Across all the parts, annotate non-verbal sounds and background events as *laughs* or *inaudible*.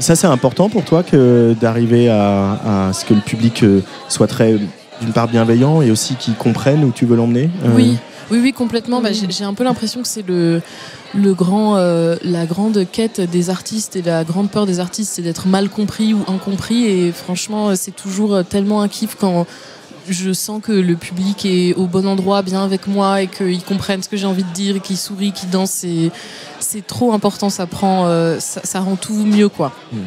ça, c'est important pour toi que d'arriver à, ce que le public soit très, d'une part, bienveillant et aussi qu'il comprenne où tu veux l'emmener Oui, oui, oui, complètement. Bah, j'ai un peu l'impression que c'est le, grand, euh, la grande quête des artistes et la grande peur des artistes, c'est d'être mal compris ou incompris. Et franchement, c'est toujours tellement un kiff quand je sens que le public est au bon endroit, bien avec moi, et qu'ils comprennent ce que j'ai envie de dire, qu'ils sourient, qu'ils dansent. C'est trop important. Ça prend, euh, ça, rend tout mieux, quoi. Mmh.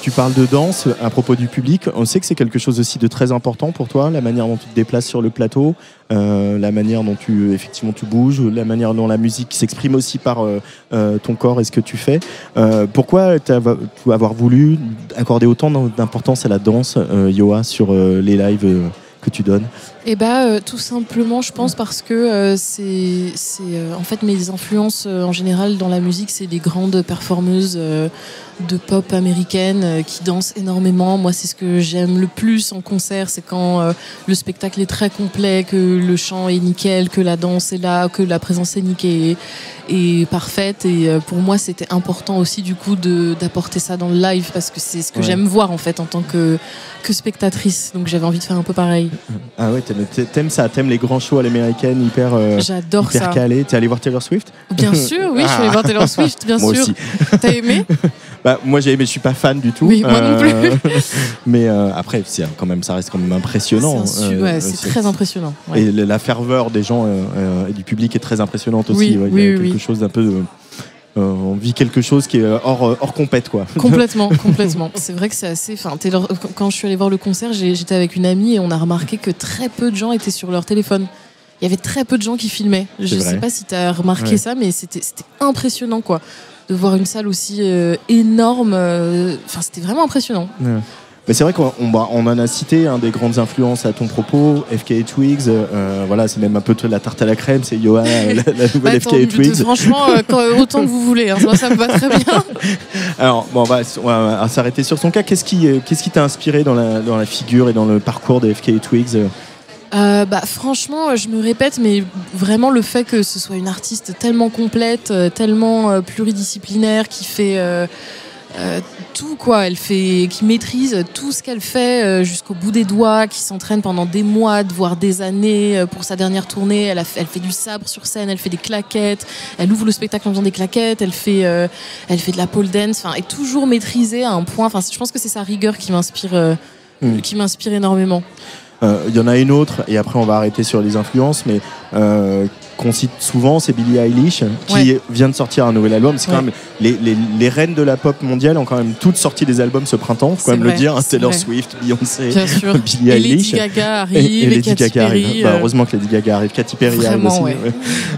Euh, tu parles de danse à propos du public. On sait que c'est quelque chose aussi de très important pour toi, la manière dont tu te déplaces sur le plateau, euh, la manière dont tu effectivement tu bouges, la manière dont la musique s'exprime aussi par euh, euh, ton corps et ce que tu fais. pourquoi tu avoir voulu accorder autant d'importance à la danse, Yoa, sur les lives que tu donnes? Eh bah, tout simplement, je pense parce que c'est, en fait mes influences en général dans la musique, c'est des grandes performeuses de pop américaine euh, qui danse énormément. Moi, c'est ce que j'aime le plus en concert, c'est quand euh, le spectacle est très complet, que le chant est nickel, que la danse est là, que la présence scénique est, est parfaite. Et euh, pour moi, c'était important aussi du coup d'apporter ça dans le live parce que c'est ce que j'aime voir en fait en tant que, que spectatrice. Donc j'avais envie de faire un peu pareil. Ah ouais, t'aimes ça, t'aimes les grands shows à l'américaine hyper, J'adore hyper ça. calé. T'es allé voir Taylor Swift? Bien sûr, oui, je suis allé voir Taylor *laughs* Swift, bien moi sûr. T'as aimé? *laughs* bah, moi j'ai aimé, je suis pas fan du tout. Oui, moi non plus. Euh, *laughs* mais euh, après, quand même, ça reste quand même impressionnant. C'est euh, très impressionnant. Et la ferveur des gens et du public est très impressionnante aussi. Oui, il y a quelque chose d'un peu. on vit quelque chose qui est hors, hors compète quoi. *laughs* Complètement, complètement. C'est vrai que c'est assez. Enfin, quand je suis allée voir le concert, j'étais avec une amie et on a remarqué que très peu de gens étaient sur leur téléphone. Il y avait très peu de gens qui filmaient. Je ne sais pas si tu as remarqué ça, mais c'était impressionnant quoi de voir une salle aussi euh, énorme. Euh, enfin, c'était vraiment impressionnant. Mais c'est vrai qu'on on, en a cité un des grandes influences à ton propos, FK Twigs. Euh, voilà, c'est même un peu la tarte à la crème, c'est Johan, la, *laughs* nouvelle bah, FK Twigs. Franchement, *laughs* autant que vous voulez, hein, ça me va très bien. *laughs* Alors, bon, on va, s'arrêter sur son cas. Qu'est-ce qui qu'est-ce qui t'a inspiré dans la, dans la figure et dans le parcours des FK Twigs euh, bah, franchement, je me répète, mais vraiment le fait que ce soit une artiste tellement complète, euh, tellement euh, pluridisciplinaire, qui fait tout quoi, elle fait, qui maîtrise tout ce qu'elle fait jusqu'au bout des doigts, qui s'entraîne pendant des mois, voire des années pour sa dernière tournée. Elle, elle fait du sabre sur scène, elle fait des claquettes, elle ouvre le spectacle en faisant des claquettes, elle fait, elle fait de la pole dance, enfin, est toujours maîtrisée à un point. Enfin, je pense que c'est sa rigueur qui m'inspire, hmm. qui m'inspire énormément. Euh, il y en a une autre, et après on va arrêter sur les influences, mais euh, qu'on cite souvent, c'est Billie Eilish, qui vient de sortir un nouvel album. C'est quand même les, les, les, reines de la pop mondiale ont quand même toutes sorti des albums ce printemps, faut quand même le dire. Hein, Taylor Swift, Beyoncé, *laughs* Billie Eilish. Lady Gaga arrive. Et, Lady Gaga arrive. Bah, heureusement que Lady Gaga arrive. Katy Perry arrive aussi.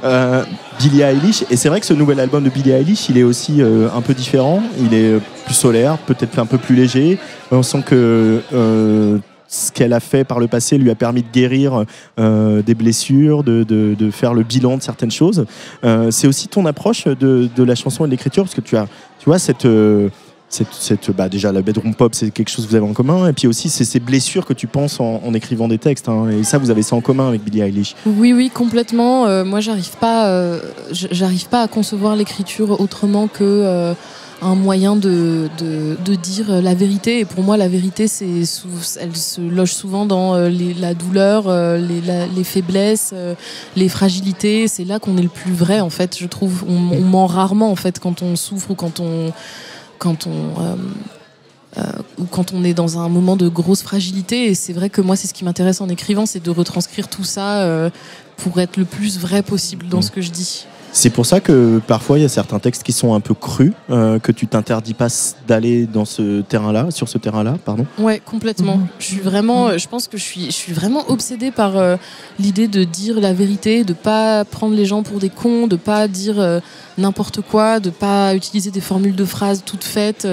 Euh, Billie Eilish, et c'est vrai que ce nouvel album de Billie Eilish, il est aussi euh, un peu différent. Il est plus solaire, peut-être un peu plus léger. On sent que euh, ce qu'elle a fait par le passé lui a permis de guérir euh, des blessures, de, de, faire le bilan de certaines choses. Euh, c'est aussi ton approche de, de, la chanson et de l'écriture, parce que tu as, tu vois, cette, euh, cette, cette bah déjà la bedroom pop, c'est quelque chose que vous avez en commun, et puis aussi c'est ces blessures que tu penses en, écrivant des textes, hein. et ça vous avez ça en commun avec Billie Eilish. Oui, oui, complètement. moi, j'arrive pas, j'arrive pas à concevoir l'écriture autrement que un moyen de, de, dire la vérité. Et pour moi, la vérité, c'est elle se loge souvent dans euh, la douleur, euh, les, faiblesses, euh, les fragilités. C'est là qu'on est le plus vrai, en fait. Je trouve, on, ment rarement, en fait, quand on souffre ou quand on, quand on ou quand on est dans un moment de grosse fragilité. Et c'est vrai que moi, c'est ce qui m'intéresse en écrivant, c'est de retranscrire tout ça pour être le plus vrai possible dans mm. ce que je dis. C'est pour ça que parfois il y a certains textes qui sont un peu crus, euh, que tu t'interdis pas d'aller dans ce terrain-là, sur ce terrain-là, pardon. Ouais, complètement. Mhm. Je suis vraiment, je pense que je suis, je suis vraiment obsédée par euh, l'idée de dire la vérité, de pas prendre les gens pour des cons, de pas dire euh, n'importe quoi, de pas utiliser des formules de phrases toutes faites.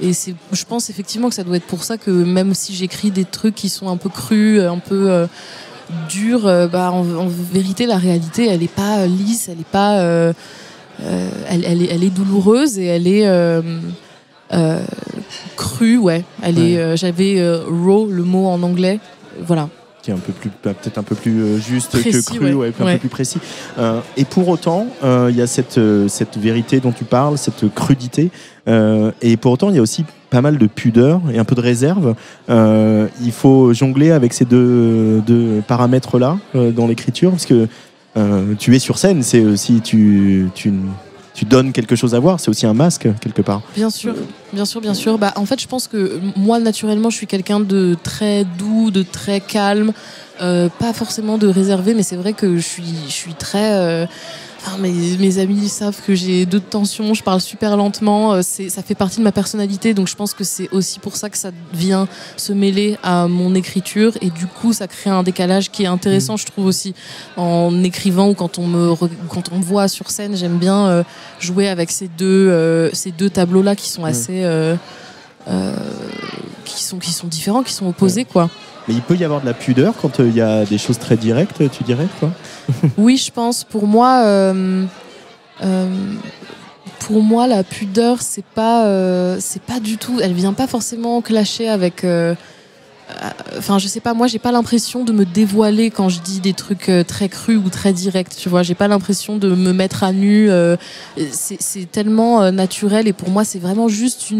et c'est, je pense effectivement que ça doit être pour ça que même si j'écris des trucs qui sont un peu crus, un peu dure, euh, bah, en, vérité, la réalité, elle n'est pas lisse, elle n'est pas. Euh, euh, elle, elle, est, elle, est, douloureuse et elle est crue, ouais. Elle est. J'avais raw, le mot en anglais. Voilà. Qui est un peu plus peut-être un peu plus juste que cru, un peu plus précis. et pour autant, il y a cette cette vérité dont tu parles, cette crudité. et pour autant, il y a aussi pas mal de pudeur et un peu de réserve. il faut jongler avec ces deux, deux paramètres-là dans l'écriture, parce que tu es sur scène, c'est aussi tu, tu tu donnes quelque chose à voir. C'est aussi un masque, quelque part. Bien sûr, bien sûr, bien sûr. Bah, en fait, je pense que moi, naturellement, je suis quelqu'un de très doux, de très calme. Euh, pas forcément de réservé, mais c'est vrai que je suis, très. Euh, mes, amis savent que j'ai deux tensions, je parle super lentement, euh, ça fait partie de ma personnalité, donc je pense que c'est aussi pour ça que ça vient se mêler à mon écriture et du coup ça crée un décalage qui est intéressant, mm. je trouve aussi en écrivant ou quand on me quand on me voit sur scène, j'aime bien euh, jouer avec ces deux euh, ces deux tableaux là qui sont mm. assez qui sont qui sont différents, qui sont opposés quoi. Mais il peut y avoir de la pudeur quand il y a des choses très directes, tu dirais quoi *laughs* oui, je pense. Pour moi, euh, euh, pour moi, la pudeur, c'est pas, euh, c'est pas du tout. Elle vient pas forcément clasher avec. Enfin, je sais pas. Moi, j'ai pas l'impression de me dévoiler quand je dis des trucs très crus ou très directs. Tu vois, j'ai pas l'impression de me mettre à nu. c'est tellement naturel et pour moi, c'est vraiment juste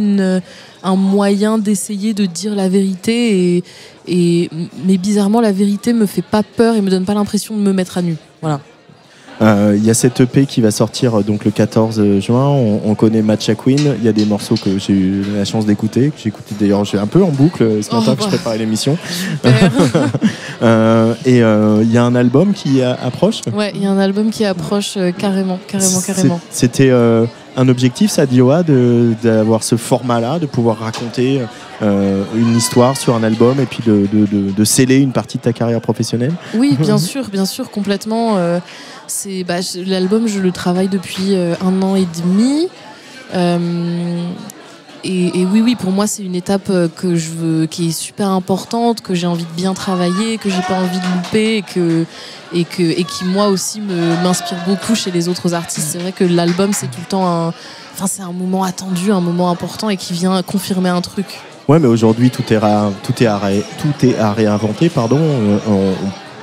un moyen d'essayer de dire la vérité et mais bizarrement la vérité me fait pas peur et me donne pas l'impression de me mettre à nu. Voilà. Euh, il y a cette EP qui va sortir euh, donc le 14 juin. On, connaît Matcha Queen. Il y a des morceaux que j'ai eu la chance d'écouter, que j'ai écouté d'ailleurs un peu en boucle euh, ce matin oh, que je préparais l'émission. *laughs* et il y a un album qui approche? Ouais, il y a un album qui approche carrément, carrément, carrément. C'était un objectif, ça, d'Iowa, d'avoir ce format-là, de pouvoir raconter une histoire sur un album et puis de, de, sceller une partie de ta carrière professionnelle Oui, *laughs* bien sûr, bien sûr, complètement. C'est bah, l'album, je le travaille depuis euh, un an et demi. Euh, et, oui, oui, pour moi, c'est une étape euh, qui est super importante, que j'ai envie de bien travailler, que j'ai pas envie de louper, et et qui moi aussi m'inspire beaucoup chez les autres artistes. C'est vrai que l'album, c'est tout le temps un, enfin, c'est un moment attendu, un moment important et qui vient confirmer un truc. Ouais, mais aujourd'hui, tout est, tout est à, tout est à réinventer, pardon. On,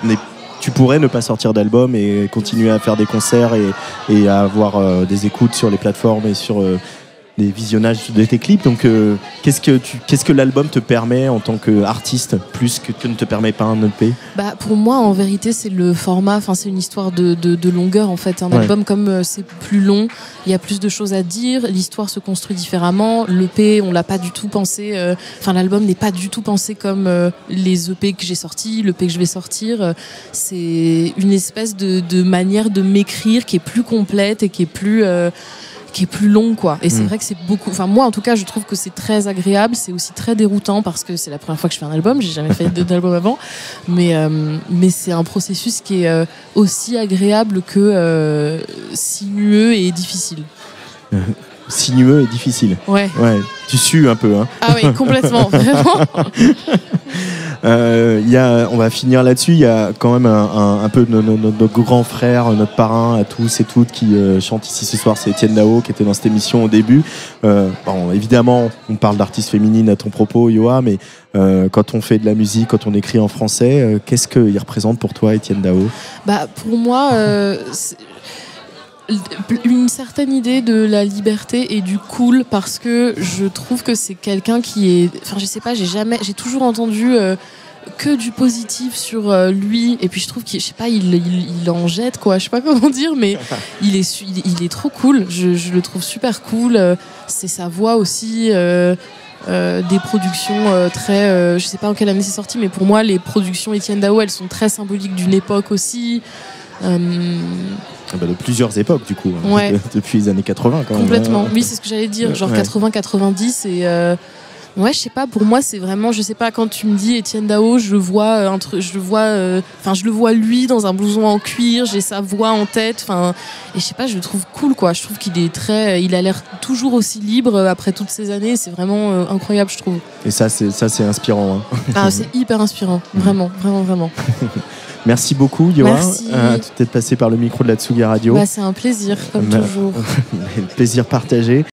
on est tu pourrais ne pas sortir d'album et continuer à faire des concerts et, à avoir euh, des écoutes sur les plateformes et sur euh, les visionnages de tes clips. Donc, euh, qu'est-ce que qu'est-ce que l'album te permet en tant qu'artiste plus que, que ne te permet pas un EP Bah pour moi, en vérité, c'est le format. Enfin, c'est une histoire de, de, longueur en fait. Un album comme euh, c'est plus long, il y a plus de choses à dire. L'histoire se construit différemment. L'EP, on l'a pas du tout pensé. Euh, enfin, l'album n'est pas du tout pensé comme les EP que j'ai sortis, l'EP que je vais sortir. c'est une espèce de, de manière de m'écrire qui est plus complète et qui est plus qui est plus long quoi. Et c'est mm. vrai que c'est beaucoup enfin moi en tout cas je trouve que c'est très agréable c'est aussi très déroutant parce que c'est la première fois que je fais un album j'ai jamais fait d'album avant. Mais euh, mais c'est un processus qui est euh, aussi agréable que euh, sinueux et difficile. *laughs* Sinueux et difficile. Ouais. Ouais tu sues un peu hein. Ah oui complètement vraiment *laughs* Euh, y a, on va finir là-dessus. Il y a quand même un, peu notre, grand frère, notre parrain à tous et toutes qui euh, chante ici ce soir. C'est Étienne Dao qui était dans cette émission au début. Euh, bon, évidemment, on parle d'artistes féminines à ton propos, Yoa, mais euh, quand on fait de la musique, quand on écrit en français, euh, qu'est-ce qu'il représente pour toi, Étienne Dao? Bah, Pour moi, une certaine idée de la liberté et du cool parce que je trouve que c'est quelqu'un qui est enfin je sais pas j'ai jamais j'ai toujours entendu euh, que du positif sur euh, lui. Et puis je trouve qu'il je sais pas il, il, en jette quoi. Je sais pas *laughs* comment dire mais *laughs* il est il, est trop cool. Je, je, le trouve super cool. Euh, c'est sa voix aussi des productions très je sais pas en quelle année c'est sorti mais pour moi les productions Etienne Dao elles sont très symboliques d'une époque aussi bah, de plusieurs époques du coup, hein. *laughs* depuis les années 80 quand Complètement, oui c'est ce que j'allais dire, genre 80-90 et euh, ouais je sais pas, pour moi c'est vraiment, je sais pas quand tu me dis Étienne Dao, je vois euh, un truc, je vois, euh, enfin je le vois lui dans un blouson en cuir, j'ai sa voix en tête, enfin et je sais pas, je le trouve cool quoi, je trouve qu'il est très, il a l'air toujours aussi libre après toutes ces années, c'est vraiment incroyable je trouve. Et ça c'est ça c'est inspirant. Hein. *laughs* Ah c'est hyper inspirant, *laughs* vraiment, vraiment, vraiment. *laughs* Merci beaucoup, Yoa, euh, d'être passé par le micro de la Tsugi Radio. Bah, c'est un plaisir, comme toujours. plaisir partagé.